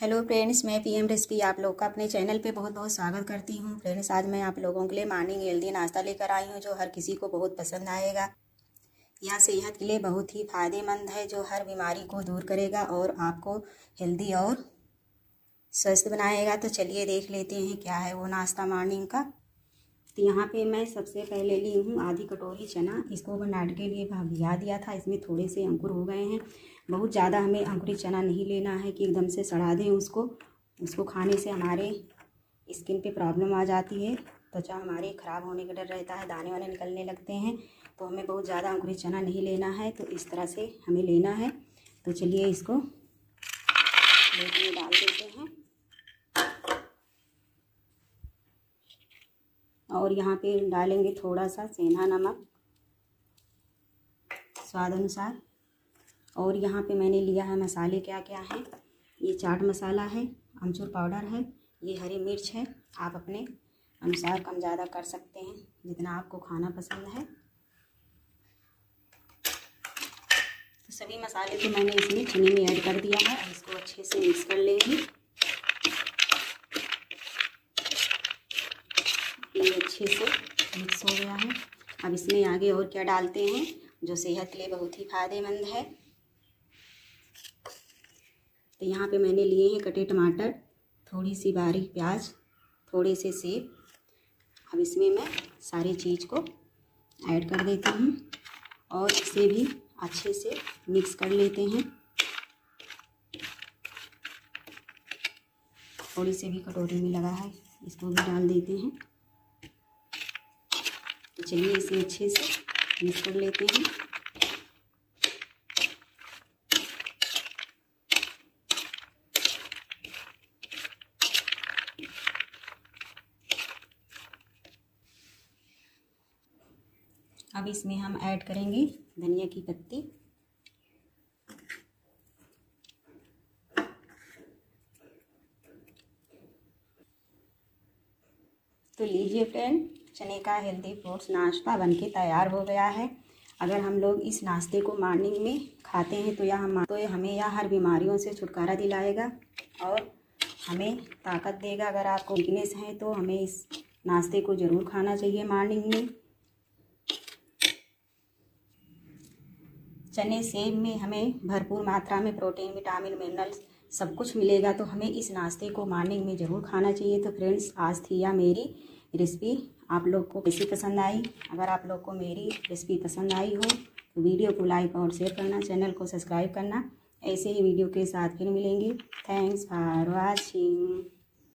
Hello friends, मैं PM recipe आप लोग का अपने चैनल पे बहुत बहुत स्वागत करती हूँ। फ्रेंड्स, आज मैं आप लोगों के लिए मॉर्निंग हेल्दी नाश्ता लेकर आई हूँ, जो हर किसी को बहुत पसंद आएगा। यह सेहत के लिए बहुत ही फ़ायदेमंद है, जो हर बीमारी को दूर करेगा और आपको हेल्दी और स्वस्थ बनाएगा। तो चलिए देख लेते हैं क्या है वो नाश्ता मॉर्निंग का। तो यहाँ पे मैं सबसे पहले ली हूँ आधी कटोरी चना। इसको बनाने के लिए भिगा दिया था। इसमें थोड़े से अंकुर हो गए हैं। बहुत ज़्यादा हमें अंकुरित चना नहीं लेना है कि एकदम से सड़ा दें उसको। उसको खाने से हमारे स्किन पे प्रॉब्लम आ जाती है। त्वचा तो हमारी ख़राब होने का डर रहता है, दाने वाने निकलने लगते हैं तो हमें बहुत ज़्यादा अंकुरित चना नहीं लेना है। तो इस तरह से हमें लेना है। तो चलिए इसको में डाल देते हैं। और यहाँ पे डालेंगे थोड़ा सा सेंधा नमक, स्वाद अनुसार। और यहाँ पे मैंने लिया है मसाले क्या क्या हैं। ये चाट मसाला है, अमचूर पाउडर है, ये हरी मिर्च है। आप अपने अनुसार कम ज़्यादा कर सकते हैं, जितना आपको खाना पसंद है। तो सभी मसाले को मैंने इसमें चीनी में ऐड कर दिया है, इसको अच्छे से मिक्स कर लेंगे ये अच्छे से मिक्स हो गया है। अब इसमें आगे और क्या डालते हैं, जो सेहत के लिए बहुत ही फ़ायदेमंद है। तो यहाँ पे मैंने लिए हैं कटे टमाटर थोड़ी सी बारीक प्याज, थोड़े से सेब। अब इसमें मैं सारी चीज़ को ऐड कर देती हूँ और इसे भी अच्छे से मिक्स कर लेते हैं। थोड़ी सी भी कटोरी में लगा है, इसको भी डाल देते हैं। चलिए इसे अच्छे से मिक्स कर लेते हैं। अब इसमें हम ऐड करेंगे धनिया की पत्ती। तो लीजिए फ्रेंड चने का हेल्दी फ्रूट्स नाश्ता बनके तैयार हो गया है। अगर हम लोग इस नाश्ते को मॉर्निंग में खाते हैं तो यह हम तो हमें यह हर बीमारियों से छुटकारा दिलाएगा और हमें ताकत देगा। अगर आपको वीकनेस है तो हमें इस नाश्ते को ज़रूर खाना चाहिए मॉर्निंग में। चने सेब में हमें भरपूर मात्रा में प्रोटीन विटामिन मिनरल्स सब कुछ मिलेगा तो हमें इस नाश्ते को मॉर्निंग में ज़रूर खाना चाहिए। तो फ्रेंड्स आज थी या मेरी रेसिपी आप लोग को कैसी पसंद आई? अगर आप लोग को मेरी रेसिपी पसंद आई हो तो वीडियो को लाइक और शेयर करना, चैनल को सब्सक्राइब करना। ऐसे ही वीडियो के साथ फिर मिलेंगे। Thanks for watching.